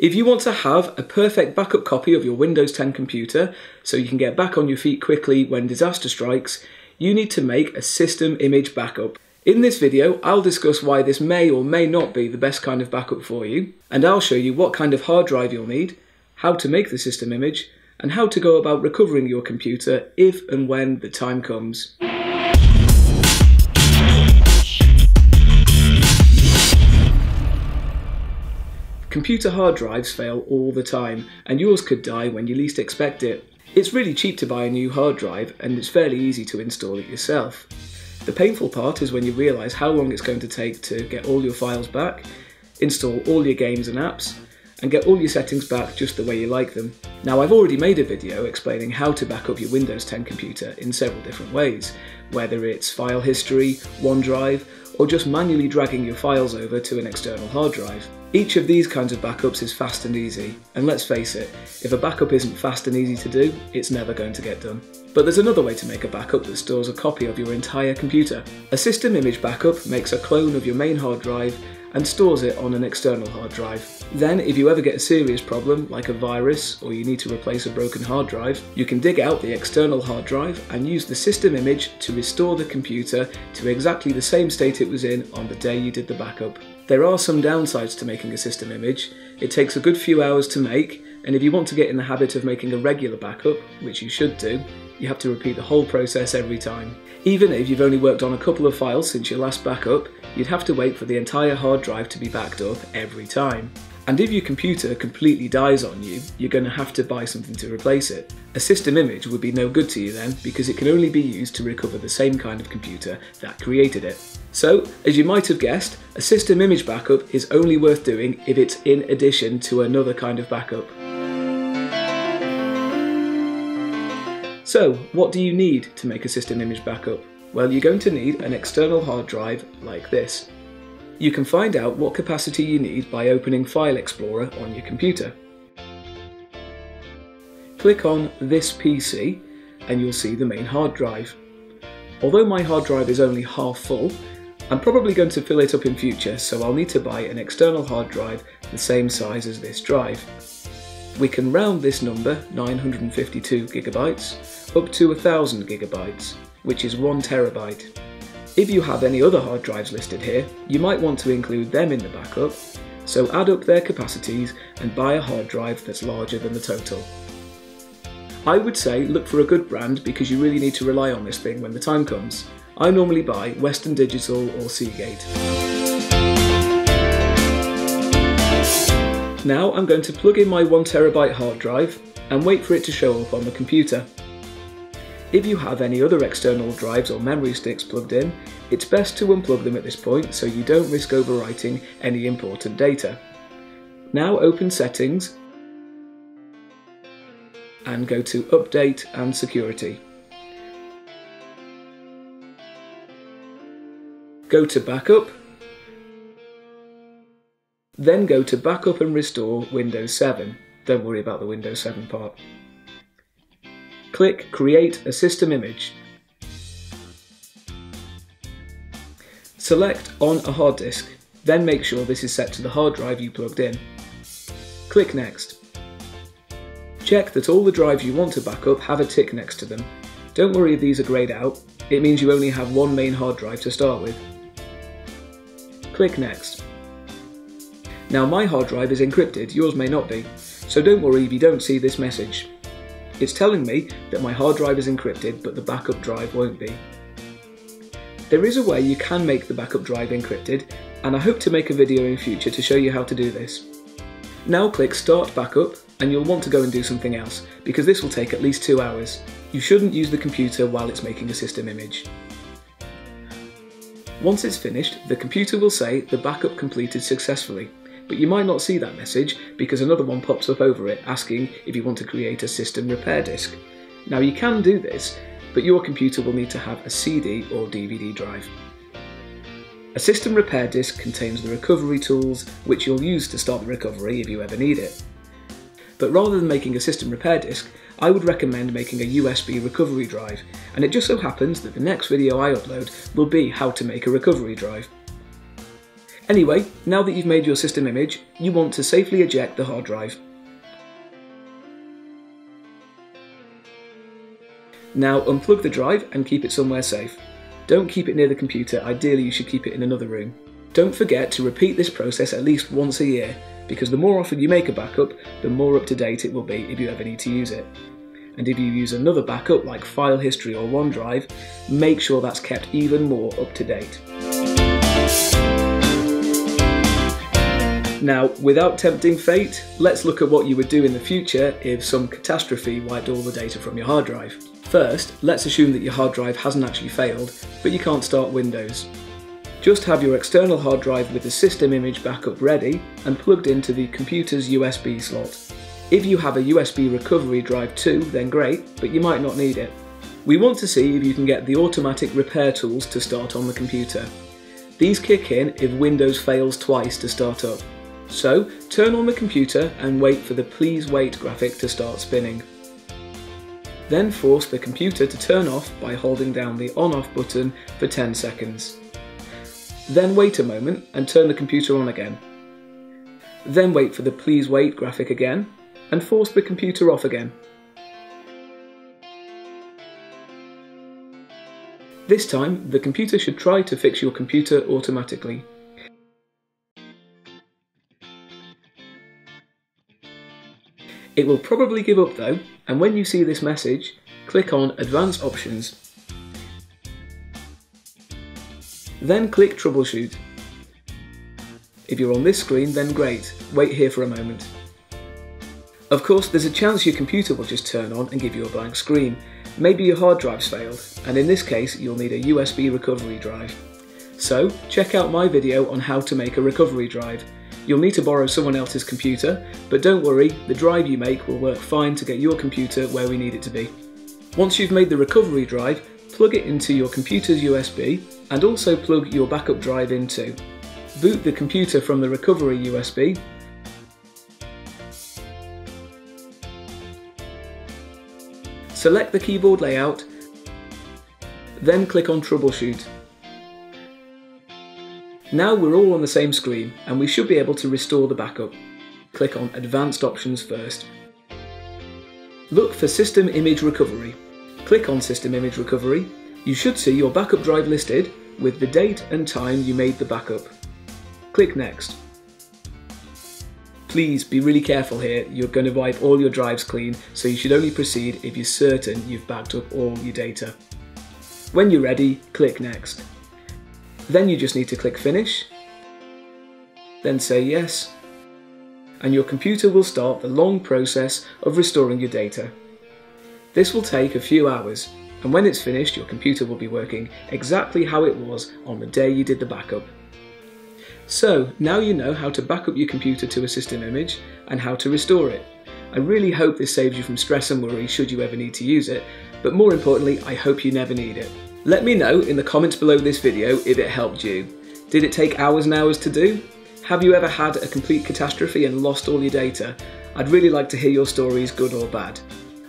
If you want to have a perfect backup copy of your Windows 10 computer so you can get back on your feet quickly when disaster strikes, you need to make a system image backup. In this video, I'll discuss why this may or may not be the best kind of backup for you, and I'll show you what kind of hard drive you'll need, how to make the system image, and how to go about recovering your computer if and when the time comes. Computer hard drives fail all the time, and yours could die when you least expect it. It's really cheap to buy a new hard drive, and it's fairly easy to install it yourself. The painful part is when you realise how long it's going to take to get all your files back, install all your games and apps, and get all your settings back just the way you like them. Now I've already made a video explaining how to back up your Windows 10 computer in several different ways, whether it's file history, OneDrive, or just manually dragging your files over to an external hard drive. Each of these kinds of backups is fast and easy, and let's face it, if a backup isn't fast and easy to do, it's never going to get done. But there's another way to make a backup that stores a copy of your entire computer. A system image backup makes a clone of your main hard drive and stores it on an external hard drive. Then, if you ever get a serious problem, like a virus or you need to replace a broken hard drive, you can dig out the external hard drive and use the system image to restore the computer to exactly the same state it was in on the day you did the backup. There are some downsides to making a system image. It takes a good few hours to make, and if you want to get in the habit of making a regular backup, which you should do, you have to repeat the whole process every time. Even if you've only worked on a couple of files since your last backup, you'd have to wait for the entire hard drive to be backed up every time. And if your computer completely dies on you, you're going to have to buy something to replace it. A system image would be no good to you then because it can only be used to recover the same kind of computer that created it. So, as you might have guessed, a system image backup is only worth doing if it's in addition to another kind of backup. So, what do you need to make a system image backup? Well, you're going to need an external hard drive like this. You can find out what capacity you need by opening File Explorer on your computer. Click on this PC and you'll see the main hard drive. Although my hard drive is only half full, I'm probably going to fill it up in future so I'll need to buy an external hard drive the same size as this drive. We can round this number, 952 gigabytes, up to 1000 gigabytes, which is 1 terabyte. If you have any other hard drives listed here, you might want to include them in the backup, so add up their capacities and buy a hard drive that's larger than the total. I would say look for a good brand because you really need to rely on this thing when the time comes. I normally buy Western Digital or Seagate. Now I'm going to plug in my 1TB hard drive and wait for it to show up on the computer. If you have any other external drives or memory sticks plugged in, it's best to unplug them at this point so you don't risk overwriting any important data. Now open Settings and go to Update and Security. Go to Backup, then go to Backup and Restore Windows 7. Don't worry about the Windows 7 part click Create a System Image. Select on a hard disk, then make sure this is set to the hard drive you plugged in. Click Next. Check that all the drives you want to backup have a tick next to them. Don't worry if these are greyed out, it means you only have one main hard drive to start with. Click Next. Now my hard drive is encrypted, yours may not be, so don't worry if you don't see this message. It's telling me that my hard drive is encrypted, but the backup drive won't be. There is a way you can make the backup drive encrypted, and I hope to make a video in future to show you how to do this. Now click Start Backup, and you'll want to go and do something else, because this will take at least two hours. You shouldn't use the computer while it's making a system image. Once it's finished, the computer will say the backup completed successfully but you might not see that message because another one pops up over it asking if you want to create a system repair disk. Now you can do this, but your computer will need to have a CD or DVD drive. A system repair disk contains the recovery tools which you'll use to start the recovery if you ever need it. But rather than making a system repair disk, I would recommend making a USB recovery drive, and it just so happens that the next video I upload will be how to make a recovery drive. Anyway, now that you've made your system image, you want to safely eject the hard drive. Now unplug the drive and keep it somewhere safe. Don't keep it near the computer, ideally you should keep it in another room. Don't forget to repeat this process at least once a year, because the more often you make a backup, the more up to date it will be if you ever need to use it. And if you use another backup like File History or OneDrive, make sure that's kept even more up to date. Now, without tempting fate, let's look at what you would do in the future if some catastrophe wiped all the data from your hard drive. First, let's assume that your hard drive hasn't actually failed, but you can't start Windows. Just have your external hard drive with the system image backup ready and plugged into the computer's USB slot. If you have a USB recovery drive too, then great, but you might not need it. We want to see if you can get the automatic repair tools to start on the computer. These kick in if Windows fails twice to start up. So, turn on the computer and wait for the please wait graphic to start spinning. Then force the computer to turn off by holding down the on off button for 10 seconds. Then wait a moment and turn the computer on again. Then wait for the please wait graphic again and force the computer off again. This time, the computer should try to fix your computer automatically. It will probably give up though, and when you see this message, click on Advanced Options. Then click Troubleshoot. If you're on this screen, then great, wait here for a moment. Of course, there's a chance your computer will just turn on and give you a blank screen. Maybe your hard drive's failed, and in this case, you'll need a USB recovery drive. So, check out my video on how to make a recovery drive. You'll need to borrow someone else's computer, but don't worry, the drive you make will work fine to get your computer where we need it to be. Once you've made the recovery drive, plug it into your computer's USB and also plug your backup drive in too. Boot the computer from the recovery USB Select the keyboard layout, then click on Troubleshoot. Now we're all on the same screen and we should be able to restore the backup. Click on Advanced Options first. Look for System Image Recovery. Click on System Image Recovery. You should see your backup drive listed with the date and time you made the backup. Click Next. Please be really careful here, you're going to wipe all your drives clean, so you should only proceed if you're certain you've backed up all your data. When you're ready, click Next. Then you just need to click Finish, then say Yes, and your computer will start the long process of restoring your data. This will take a few hours, and when it's finished, your computer will be working exactly how it was on the day you did the backup. So now you know how to back up your computer to a system image and how to restore it. I really hope this saves you from stress and worry should you ever need to use it, but more importantly, I hope you never need it. Let me know in the comments below this video if it helped you. Did it take hours and hours to do? Have you ever had a complete catastrophe and lost all your data? I'd really like to hear your stories, good or bad.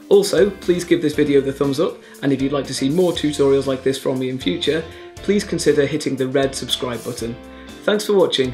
Also, please give this video the thumbs up, and if you'd like to see more tutorials like this from me in future, please consider hitting the red subscribe button. Thanks for watching.